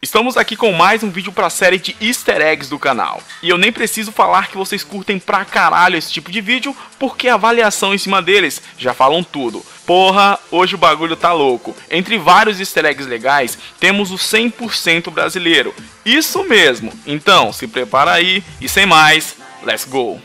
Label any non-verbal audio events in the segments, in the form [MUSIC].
Estamos aqui com mais um vídeo para a série de easter eggs do canal. E eu nem preciso falar que vocês curtem pra caralho esse tipo de vídeo, porque a avaliação em cima deles já falam tudo. Porra, hoje o bagulho tá louco. Entre vários easter eggs legais, temos o 100% brasileiro. Isso mesmo. Então, se prepara aí e sem mais, let's go.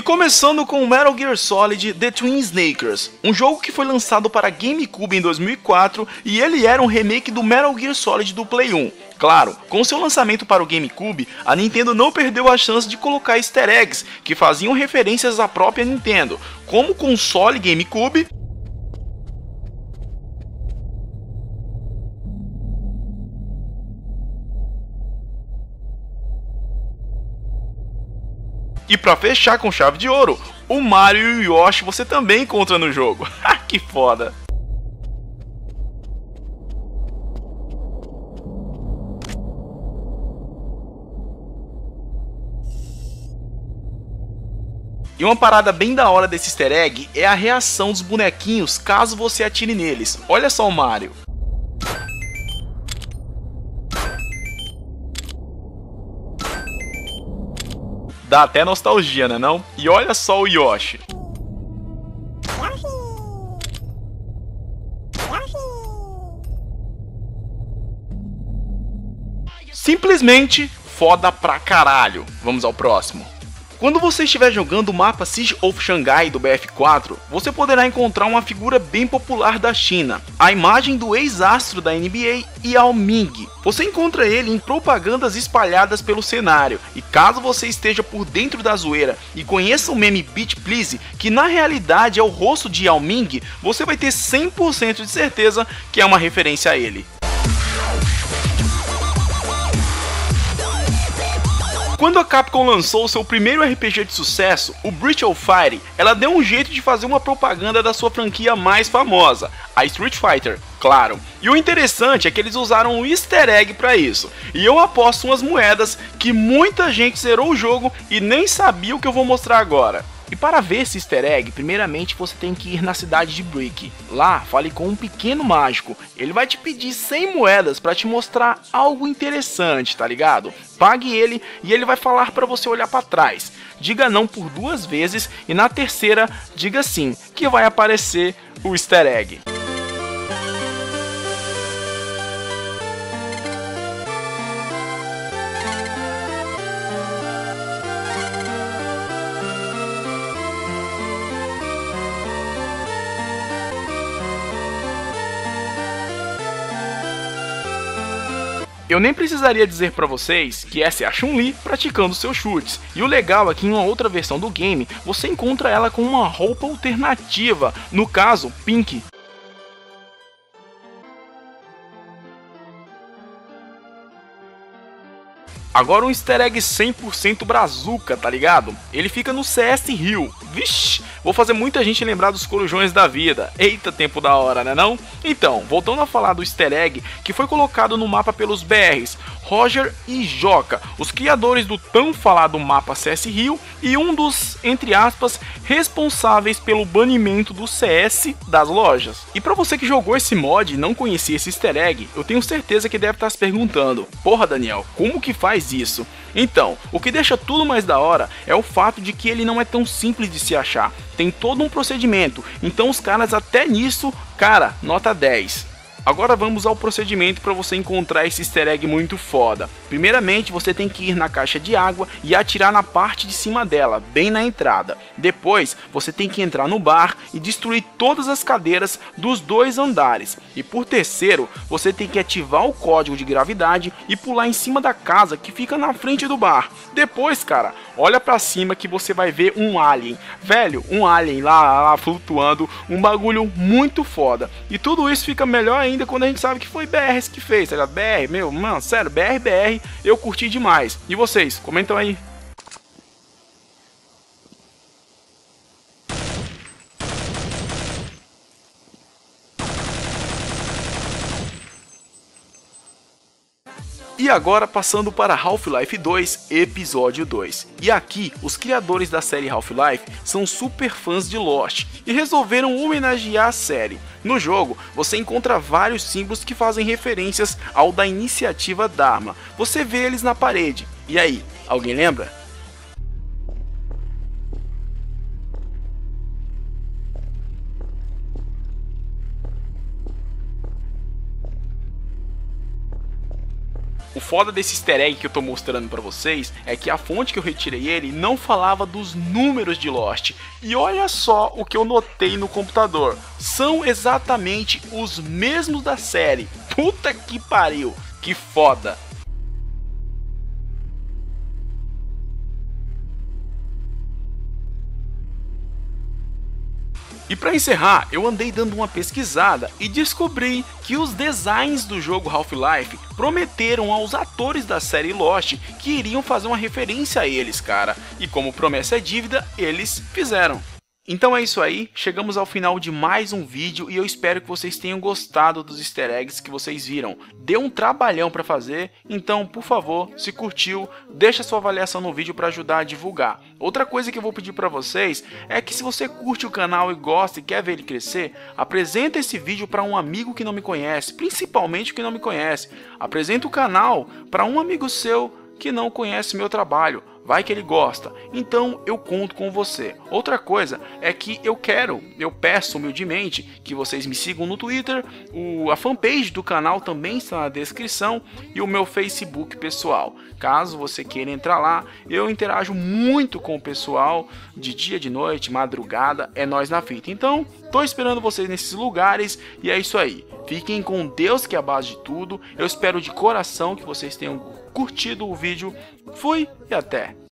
E começando com Metal Gear Solid The Twin Snakers, um jogo que foi lançado para GameCube em 2004 e ele era um remake do Metal Gear Solid do Play 1. Claro, com seu lançamento para o GameCube, a Nintendo não perdeu a chance de colocar easter eggs que faziam referências à própria Nintendo, como o console GameCube E para fechar com chave de ouro, o Mario e o Yoshi você também encontra no jogo. [LAUGHS] que foda! E uma parada bem da hora desse easter egg é a reação dos bonequinhos caso você atire neles. Olha só o Mario. Dá até nostalgia, né não? E olha só o Yoshi. Simplesmente foda pra caralho. Vamos ao próximo. Quando você estiver jogando o mapa Siege of Shanghai do BF4, você poderá encontrar uma figura bem popular da China, a imagem do ex-astro da NBA Yao Ming. Você encontra ele em propagandas espalhadas pelo cenário, e caso você esteja por dentro da zoeira e conheça o meme Beat Please, que na realidade é o rosto de Yao Ming, você vai ter 100% de certeza que é uma referência a ele. Quando a Capcom lançou seu primeiro RPG de sucesso, o Breach of Fire, ela deu um jeito de fazer uma propaganda da sua franquia mais famosa, a Street Fighter, claro. E o interessante é que eles usaram um easter egg para isso. E eu aposto umas moedas que muita gente zerou o jogo e nem sabia o que eu vou mostrar agora. E para ver esse easter egg, primeiramente você tem que ir na cidade de Brick. Lá, fale com um pequeno mágico. Ele vai te pedir 100 moedas para te mostrar algo interessante, tá ligado? Pague ele e ele vai falar para você olhar para trás. Diga não por duas vezes e na terceira diga sim, que vai aparecer o easter egg. Eu nem precisaria dizer para vocês que essa é a Chun-Li praticando seus chutes. E o legal é que em uma outra versão do game, você encontra ela com uma roupa alternativa, no caso, pink. Agora um easter egg 100% brazuca, tá ligado? Ele fica no CS Rio. Vixe, vou fazer muita gente lembrar dos corujões da vida. Eita tempo da hora, né não? Então, voltando a falar do easter egg que foi colocado no mapa pelos BRs, Roger e Joca, os criadores do tão falado mapa CS Rio e um dos, entre aspas, responsáveis pelo banimento do CS das lojas. E para você que jogou esse mod e não conhecia esse easter egg, eu tenho certeza que deve estar se perguntando: "Porra, Daniel, como que faz isso?" Então, o que deixa tudo mais da hora é o fato de que ele não é tão simples de se achar. Tem todo um procedimento. Então os caras até nisso, cara, nota 10. Agora vamos ao procedimento para você encontrar esse easter egg muito foda. Primeiramente, você tem que ir na caixa de água e atirar na parte de cima dela, bem na entrada. Depois, você tem que entrar no bar e destruir todas as cadeiras dos dois andares. E por terceiro, você tem que ativar o código de gravidade e pular em cima da casa que fica na frente do bar. Depois, cara, olha para cima que você vai ver um alien. Velho, um alien lá, lá flutuando, um bagulho muito foda. E tudo isso fica melhor ainda ainda quando a gente sabe que foi BR que fez, tá ligado? BR, meu, mano, sério, BR, BR, eu curti demais. E vocês, comentam aí. E agora passando para Half-Life 2, episódio 2. E aqui, os criadores da série Half-Life são super fãs de Lost e resolveram homenagear a série. No jogo, você encontra vários símbolos que fazem referências ao da iniciativa Dharma. Você vê eles na parede. E aí, alguém lembra? O foda desse easter egg que eu tô mostrando para vocês é que a fonte que eu retirei ele não falava dos números de Lost. E olha só o que eu notei no computador. São exatamente os mesmos da série. Puta que pariu. Que foda. E para encerrar, eu andei dando uma pesquisada e descobri que os designs do jogo Half-Life prometeram aos atores da série Lost que iriam fazer uma referência a eles, cara. E como promessa é dívida, eles fizeram. Então é isso aí, chegamos ao final de mais um vídeo e eu espero que vocês tenham gostado dos easter eggs que vocês viram. Deu um trabalhão para fazer, então por favor, se curtiu, deixa sua avaliação no vídeo para ajudar a divulgar. Outra coisa que eu vou pedir para vocês é que se você curte o canal e gosta e quer ver ele crescer, apresenta esse vídeo para um amigo que não me conhece, principalmente que não me conhece. Apresenta o canal para um amigo seu que não conhece meu trabalho vai que ele gosta. Então eu conto com você. Outra coisa é que eu quero, eu peço humildemente que vocês me sigam no Twitter, o, a fanpage do canal também está na descrição e o meu Facebook pessoal. Caso você queira entrar lá, eu interajo muito com o pessoal de dia, de noite, madrugada, é nós na fita. Então, tô esperando vocês nesses lugares e é isso aí. Fiquem com Deus que é a base de tudo. Eu espero de coração que vocês tenham curtido o vídeo. Fui e até!